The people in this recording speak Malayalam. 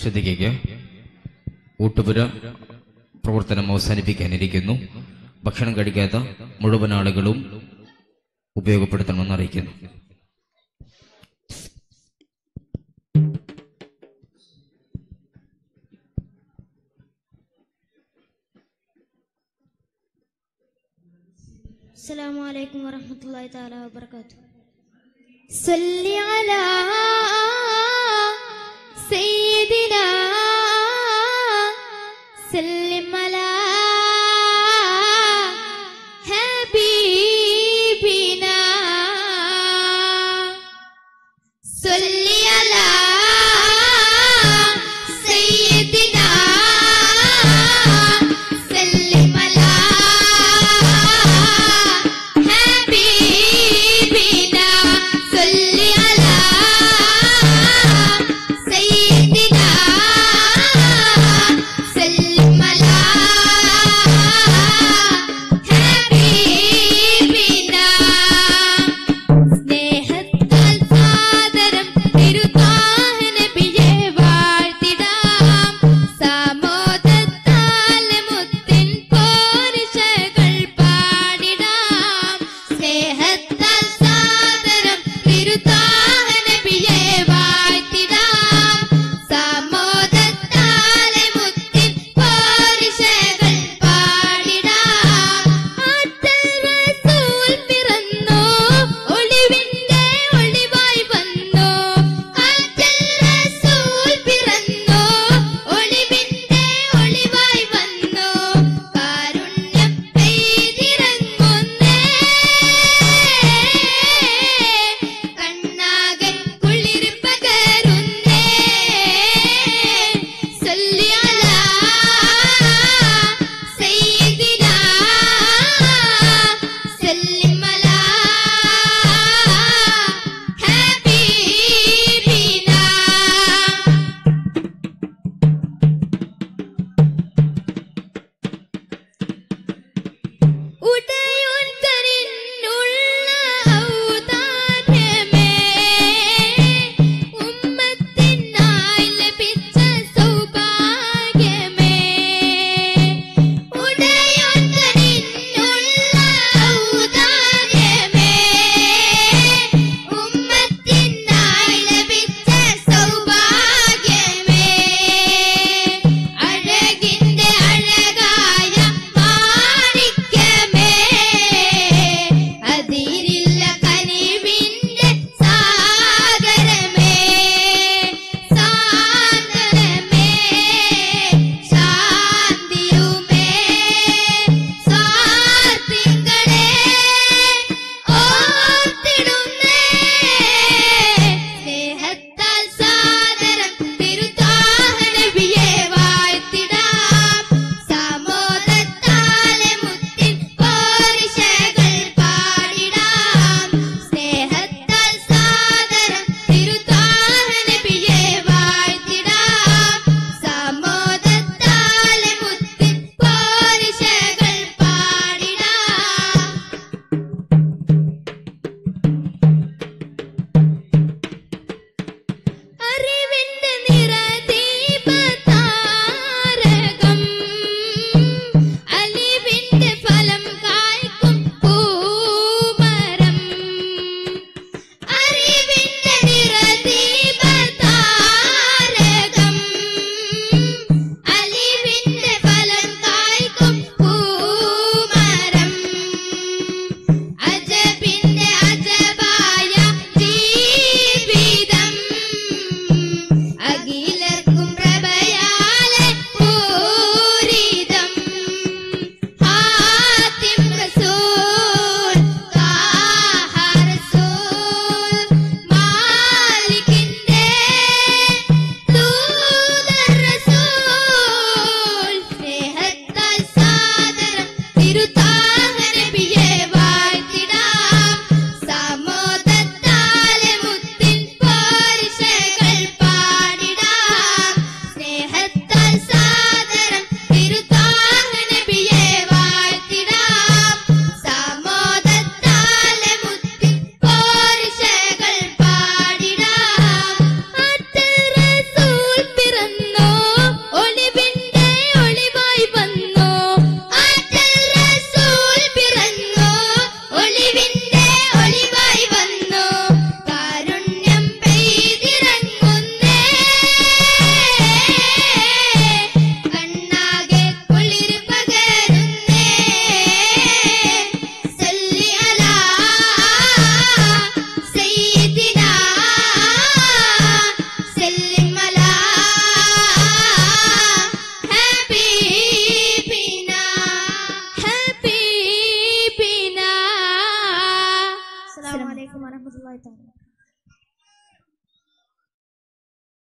ശ്രദ്ധിക്കുക ഊട്ടുപുര പ്രവർത്തനം അവസാനിപ്പിക്കാനിരിക്കുന്നു ഭക്ഷണം കഴിക്കാത്ത മുഴുവൻ ആളുകളും ഉപയോഗപ്പെടുത്തണമെന്ന് അറിയിക്കുന്നു السلام عليكم ورحمة الله تعالى وبركاته صل على செல்ல सेहत्तसादरं तिरुता